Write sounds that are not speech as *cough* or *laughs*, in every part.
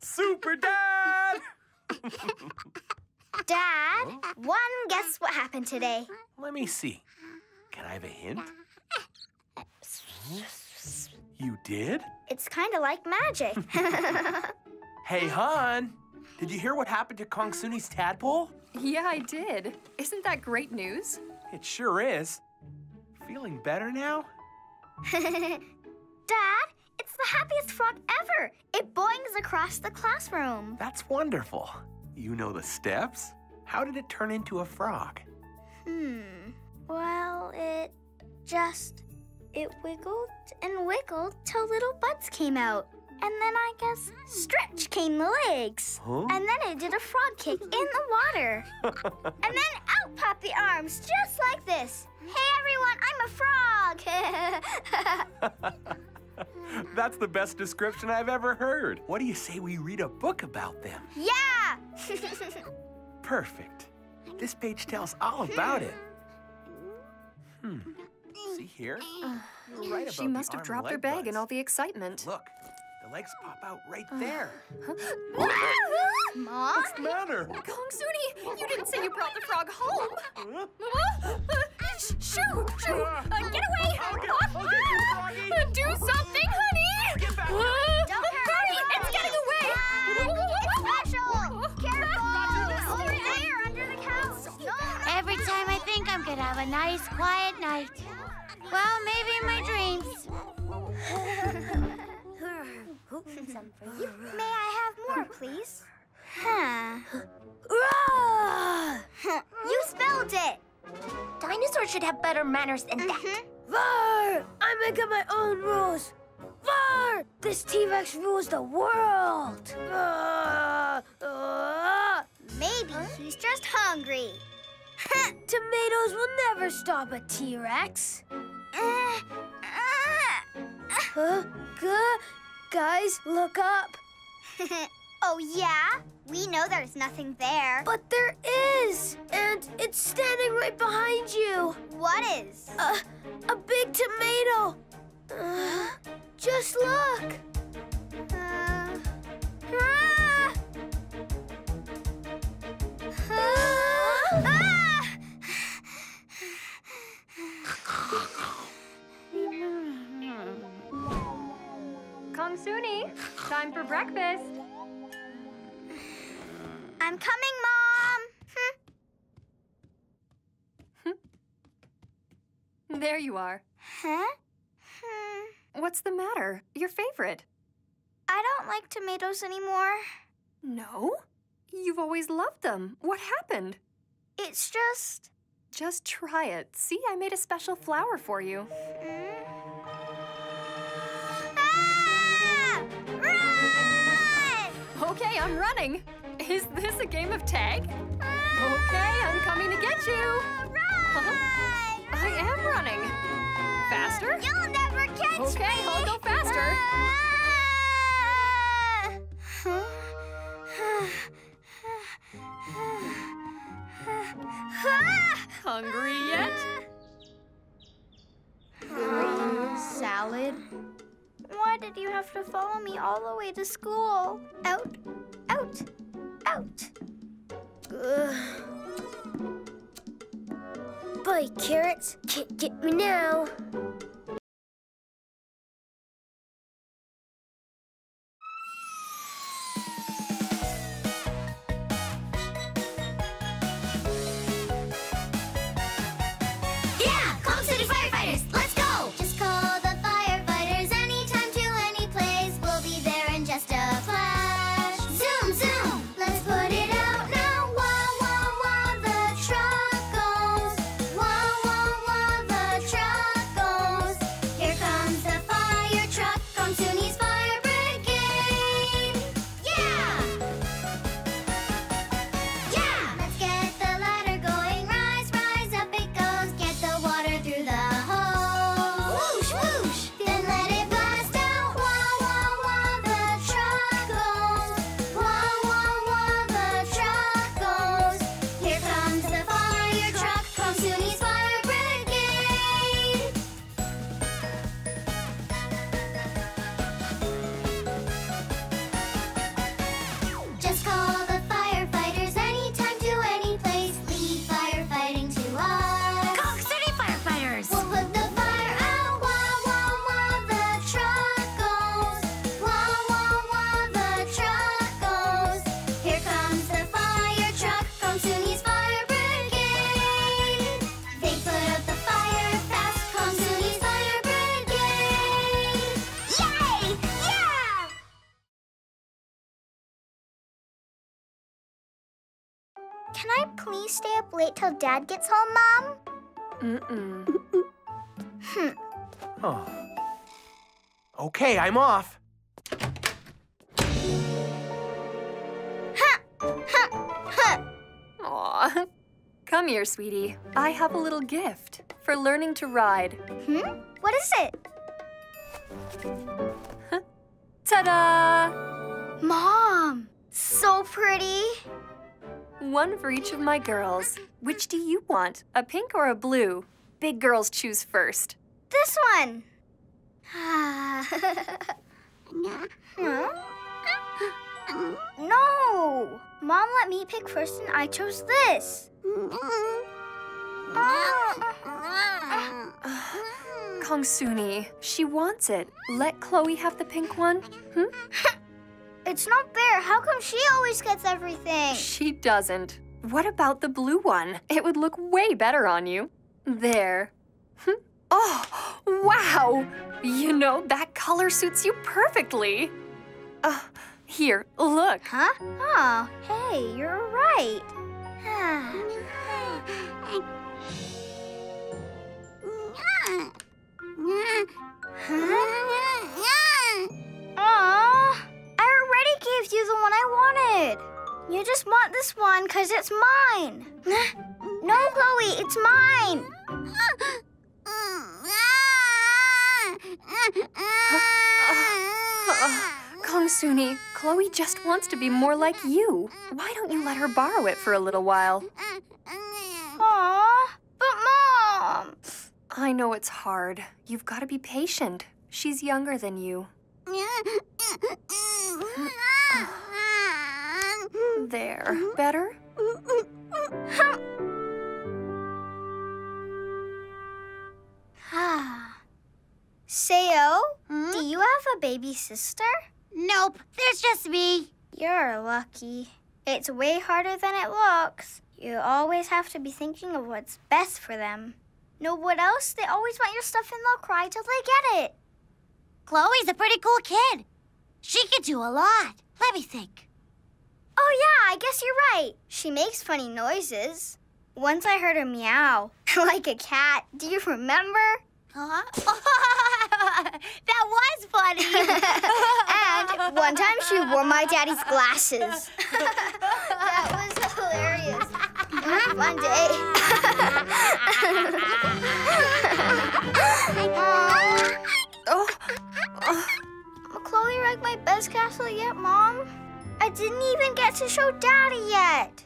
Super Dad! Dad, one guess what happened today? Let me see. Can I have a hint? You did? It's kind of like magic. *laughs* Hey, hon. Did you hear what happened to Kongsuni's tadpole? Yeah, I did. Isn't that great news? It sure is. Feeling better now? *laughs* Dad, it's the happiest frog ever. It boings across the classroom. That's wonderful. You know the steps? How did it turn into a frog? Hmm. Well, it just. It wiggled and wiggled till little buds came out. And then I guess stretch came the legs. Huh? And then it did a frog kick in the water. *laughs* and then out popped the arms, just like this. Hey everyone, I'm a frog. *laughs* *laughs* That's the best description I've ever heard. What do you say we read a book about them? yeah! *laughs* Perfect. This page tells all about it. Hmm. See here? You're *sighs* right She must have dropped her leg bag in all the excitement. Look, the legs pop out right there. Mom? What's the matter? Kongsuni, you didn't say you brought the frog home. Huh? Shoo, shoo, shoo. Uh, get away. I'll get- Ah, I'll get you, ah. Uh, Do something, honey. Get back. Ah, Don't hurt Froggy, it's getting away. It's special! Careful! Over there, under the couch! No, no, Every time I think I'm gonna have a nice, quiet night. Well, maybe in my dreams. May I have more, please? Huh. *laughs* you spelled it! Dinosaurs should have better manners than that. Mhm. Var! I make up my own rules. Var! This T-Rex rules the world. Ah, ah. Maybe he's just hungry. *laughs* Tomatoes will never stop a T-Rex. Uh, uh. Huh? Guys, look up. *laughs* oh, yeah? We know there's nothing there. But there is, and it's standing right behind you. What is? Uh, a big tomato. Uh, just look. Uh, ah! Ah! Kongsuni, time for breakfast. There you are. Huh? Hmm. What's the matter? Your favorite? I don't like tomatoes anymore. No? You've always loved them. What happened? It's just. Just try it. See, I made a special flower for you. Mm. Ah! Run! Okay, I'm running. Is this a game of tag? Okay, I'm coming to Faster? You'll never catch me! Okay, I'll go faster. *sighs* Hungry yet? Salad? Why did you have to follow me all the way to school? Out, out, out. Bye, carrots. Can't get me now. I please stay up late till Dad gets home, Mom? Mm-mm. Oh. Okay, I'm off. Ha! Ha! Ha! Aw. Come here, sweetie. I have a little gift for learning to ride. Hmm? What is it? Ta-da! Mom! So pretty. One for each of my girls. Which do you want, a pink or a blue? Big girls choose first. This one. *laughs* No! Mom let me pick first and I chose this. *sighs* Kongsuni, she wants it. Let Chloe have the pink one. Hmm? *laughs* It's not fair. How come she always gets everything? She doesn't. What about the blue one? It would look way better on you. There. Hmm? Oh, wow! You know, that color suits you perfectly. Uh, here, look. Huh? Oh, hey, you're right. *sighs* Aw, gave you the one I wanted. You just want this one because it's mine. *laughs* no, Chloe, it's mine. *laughs* Kongsuni, Chloe just wants to be more like you. Why don't you let her borrow it for a little while? Aw, but Mom. I know it's hard. You've got to be patient. She's younger than you. There. Better? Sayo, Hmm? do you have a baby sister? Nope, there's just me. You're lucky. It's way harder than it looks. You always have to be thinking of what's best for them. Know what else? They always want your stuff and they'll cry till they get it. Chloe's a pretty cool kid. She can do a lot. Let me think. Oh, yeah, I guess you're right. She makes funny noises. Once I heard her meow, *laughs* like a cat. Do you remember? Huh? *laughs* that was funny. *laughs* and one time she wore my daddy's glasses. that was hilarious. It was a fun day. To show Daddy yet.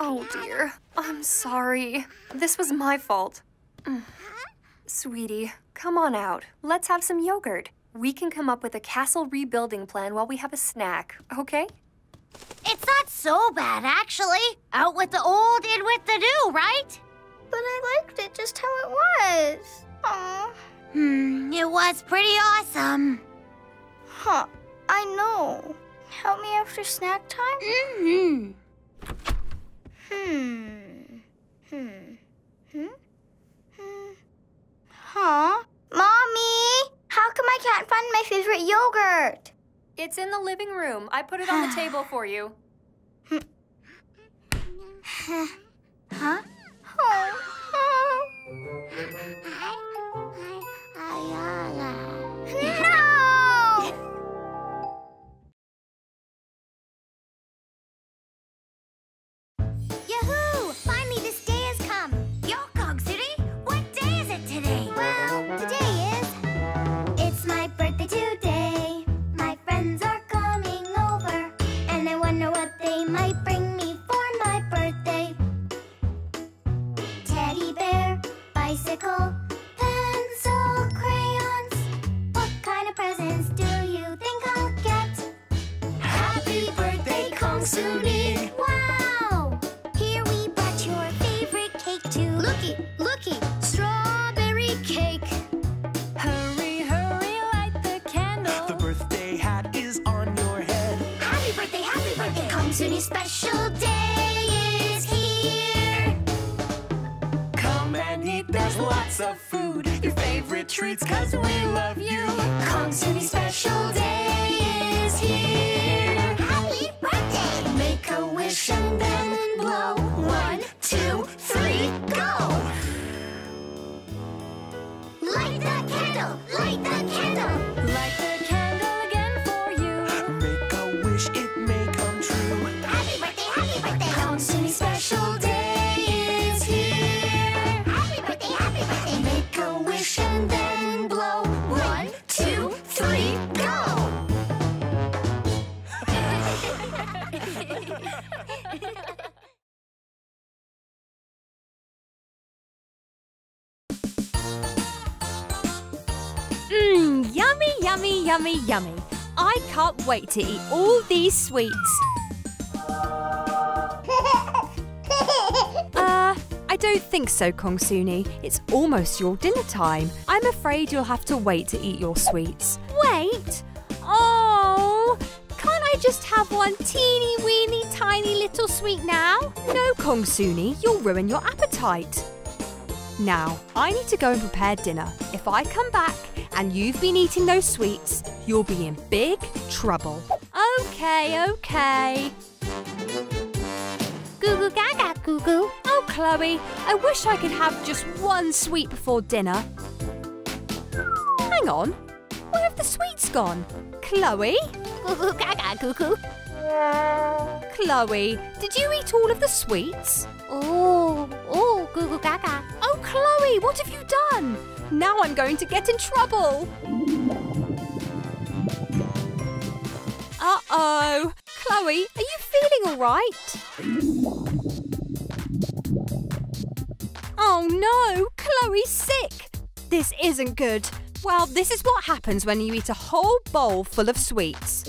oh dear. I'm sorry. This was my fault. Mm. Sweetie, come on out. Let's have some yogurt. We can come up with a castle rebuilding plan while we have a snack, okay? it's not so bad, actually. Out with the old, in with the new, right? But I liked it just how it was. Aw. Hmm, it was pretty awesome. Huh. I know. Help me after snack time? Mm-hmm. Hmm. Hmm. Hmm? Hmm. Huh? Mommy! How come I can't find my favorite yogurt? It's in the living room. I put it on the *sighs* table for you. *sighs* Huh? Oh. oh. Birthday, Kongsuni! Wow! Here we brought your favorite cake too. Looky, looky, strawberry cake. Hurry, hurry, light the candle. The birthday hat is on your head. Happy birthday, happy birthday, Kongsuni special day is here. Come and eat, there's lots of food. Your favorite treats, cause we love you. Kongsuni special day is here make a wish and then blow one. Yummy, yummy. I can't wait to eat all these sweets. *laughs* Uh, I don't think so, Kongsuni. It's almost your dinner time. I'm afraid you'll have to wait to eat your sweets. Wait? Oh, can't I just have one teeny weeny tiny little sweet now? No, Kongsuni, you'll ruin your appetite. Now, I need to go and prepare dinner. If I come back and you've been eating those sweets, you'll be in big trouble. Okay, okay. Goo goo gaga, goo goo. Oh, Chloe, I wish I could have just one sweet before dinner. Hang on, where have the sweets gone? Chloe? Goo goo gaga, goo goo. Chloe, did you eat all of the sweets? Oh, oh, goo goo gaga. Oh, Chloe, what have you done? Now I'm going to get in trouble. Uh-oh. Chloe, are you feeling all right? Oh no, Chloe's sick. This isn't good. Well, this is what happens when you eat a whole bowl full of sweets.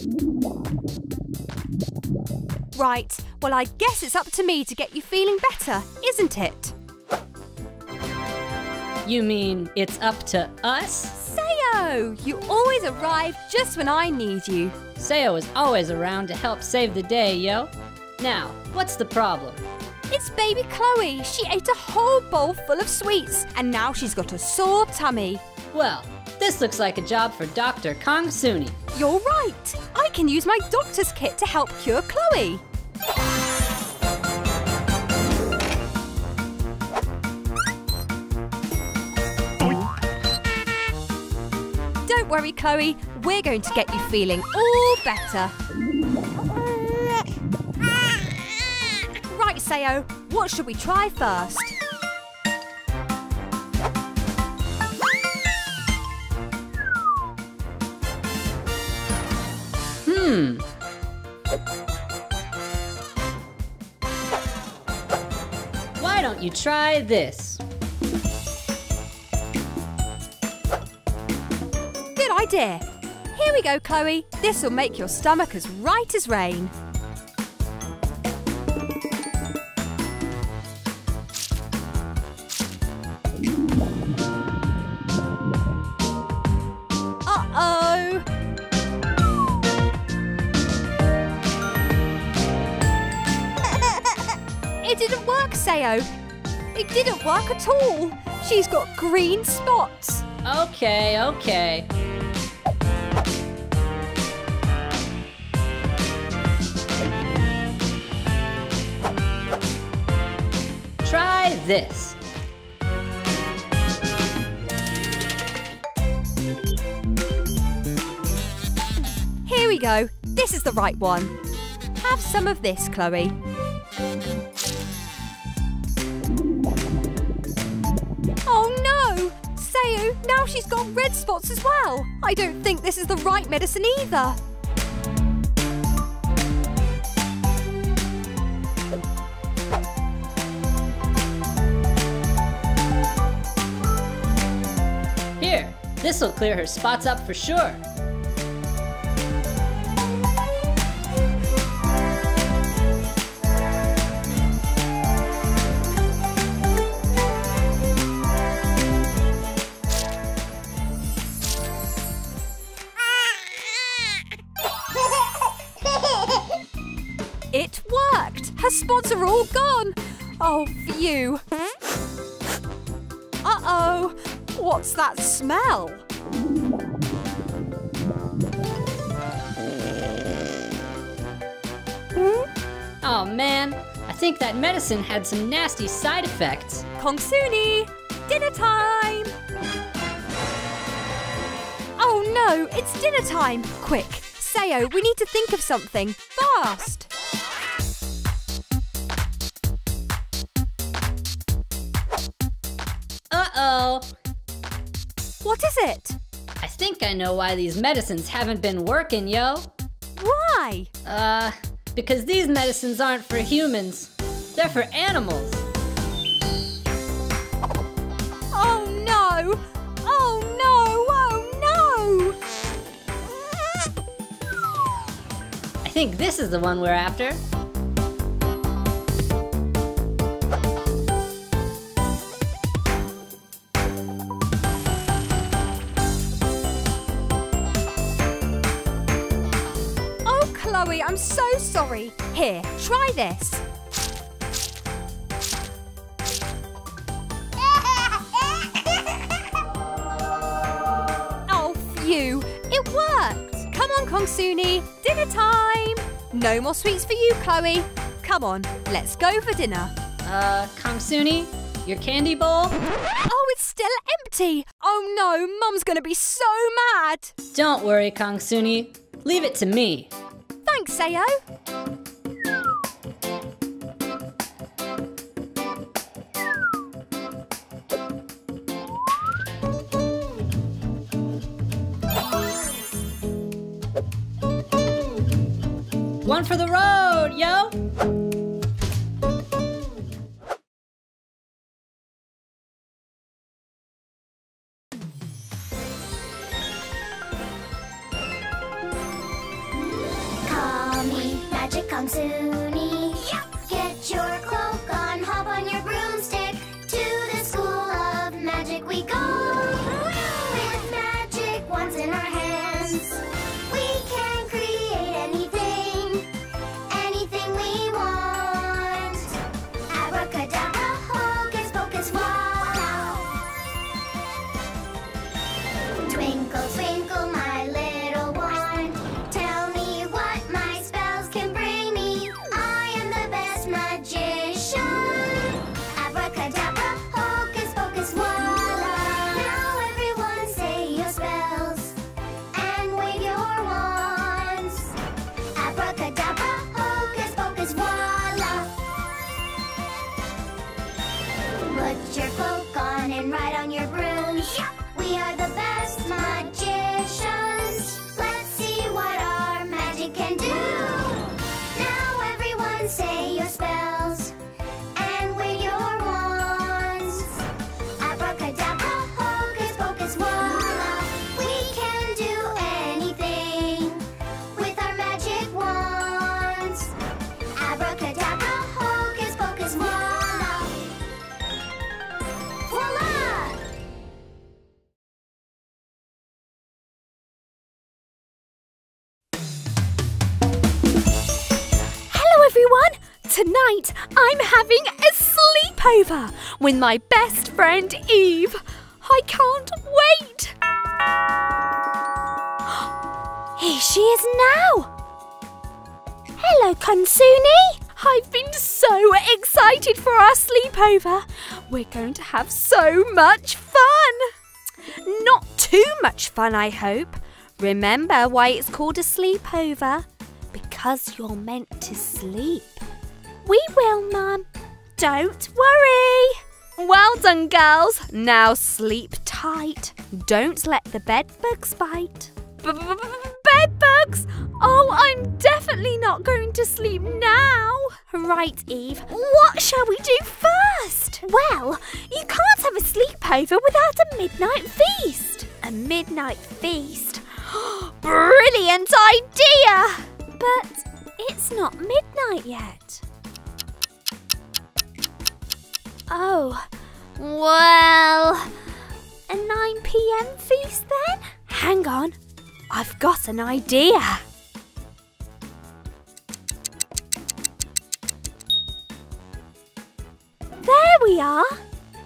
Right, well, I guess it's up to me to get you feeling better, isn't it? You mean it's up to us? Sayo, you always arrive just when I need you. Sayo is always around to help save the day, yo. Now, what's the problem? It's baby Chloe. She ate a whole bowl full of sweets and now she's got a sore tummy. Well, this looks like a job for Dr. Kongsuni. You're right. I can use my doctor's kit to help cure Chloe. Don't worry, Chloe. We're going to get you feeling all better. Right, Sayo. What should we try first? Hmm. Why don't you try this? Good idea. Here we go, Chloe. This will make your stomach as right as rain. Didn't work at all. She's got green spots. Okay, okay. Try this. Here we go. This is the right one. Have some of this, Chloe. Now she's got red spots as well. I don't think this is the right medicine either. Here, this'll clear her spots up for sure. Phew! Uh-oh! What's that smell? Hmm? Oh man, I think that medicine had some nasty side effects. Kongsuni! Dinner time! Oh no, it's dinner time! Quick, Sayo, we need to think of something. Fast! What is it? I think I know why these medicines haven't been working, yo. Why? Uh, because these medicines aren't for humans. They're for animals. Oh no! Oh no! Oh no! I think this is the one we're after. I'm so sorry. Here, try this. *laughs* Oh, phew. It worked. Come on, Kongsuni. Dinner time. No more sweets for you, Chloe. Come on, let's go for dinner. Uh, Kongsuni, your candy bowl? Oh, it's still empty. Oh no, Mum's gonna be so mad. Don't worry, Kongsuni. Leave it to me. Thanks, Sayo. One for the road, yo! I'm having a sleepover with my best friend Eve. I can't wait. *gasps* Here she is now. Hello, Kongsuni. I've been so excited for our sleepover. We're going to have so much fun. Not too much fun, I hope. Remember why it's called a sleepover? Because you're meant to sleep. We will, Mum. Don't worry. Well done, girls. Now sleep tight. Don't let the bed bugs bite. Bed bugs? Oh, I'm definitely not going to sleep now. Right, Eve. What shall we do first? Well, you can't have a sleepover without a midnight feast. A midnight feast? *gasps* Brilliant idea! But it's not midnight yet. Oh, well, a 9 pm feast then? Hang on, I've got an idea. There we are.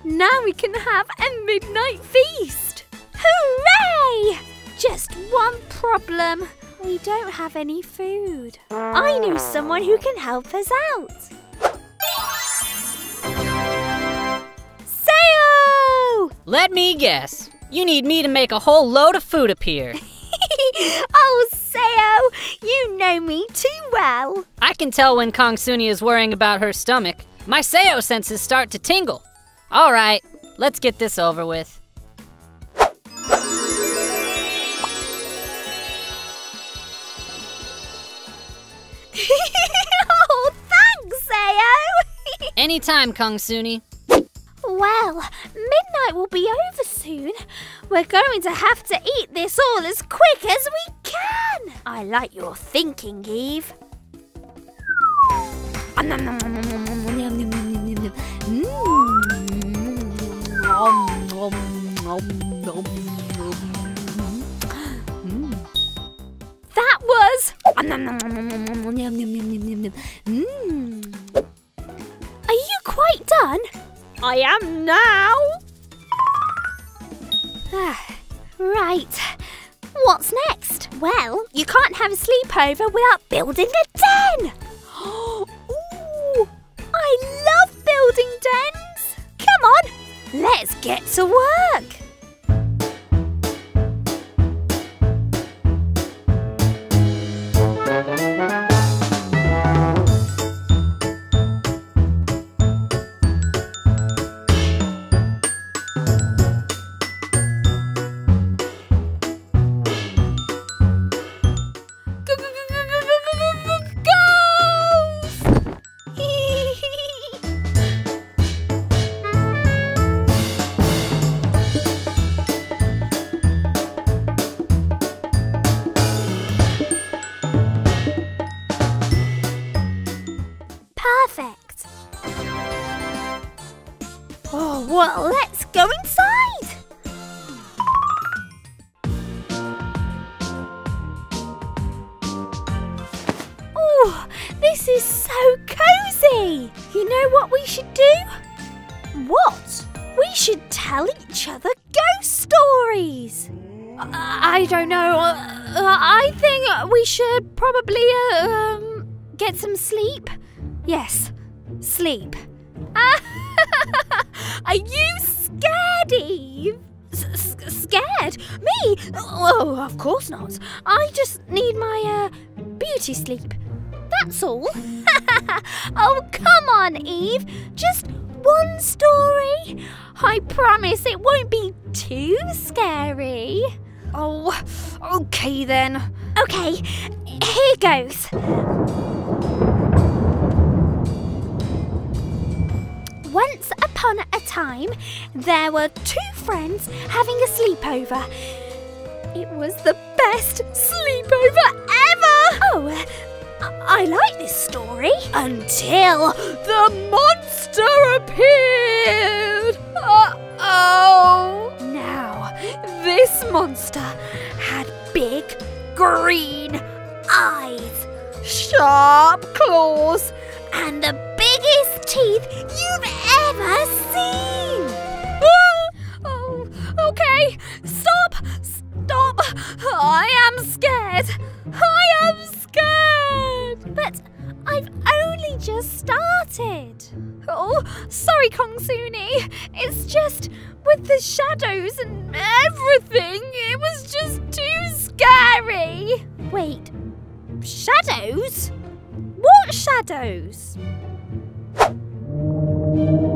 Now we can have a midnight feast. Hooray! Just one problem. We don't have any food. I know someone who can help us out. Let me guess. You need me to make a whole load of food appear. *laughs* oh, Sayo, you know me too well. I can tell when Kongsuni is worrying about her stomach. My Sayo senses start to tingle. All right, let's get this over with. *laughs* oh, thanks, Sayo. *laughs* Anytime, Kongsuni. well, night will be over soon. We're going to have to eat this all as quick as we can. I like your thinking, Eve. That was... Are you quite done? I am now! *sighs* Right. What's next? Well, you can't have a sleepover without building a den. *gasps* Ooh, I love building dens. Come on, let's get to work. Oh, well, let's go inside. Oh, this is so cozy. You know what we should do? What? We should tell each other ghost stories. I I don't know. Uh, I think we should probably uh, um, get some sleep. Yes, sleep. *laughs* Are you scared, Eve? S- scared? Me? Oh, of course not. I just need my uh, beauty sleep. That's all. *laughs* oh, come on, Eve. Just one story. I promise it won't be too scary. Oh, okay then. Okay, here goes. Once upon a time, there were two friends having a sleepover. It was the best sleepover ever! Oh, I, like this story. Until the monster appeared! Uh oh! Now, this monster had big green eyes, sharp claws, and the teeth you've ever seen! *laughs* Oh, okay, stop! Stop! I am scared! I am scared! But I've only just started. Oh, sorry, Kongsuni. It's just with the shadows and everything, it was just too scary. Wait, shadows? What shadows? Thank you.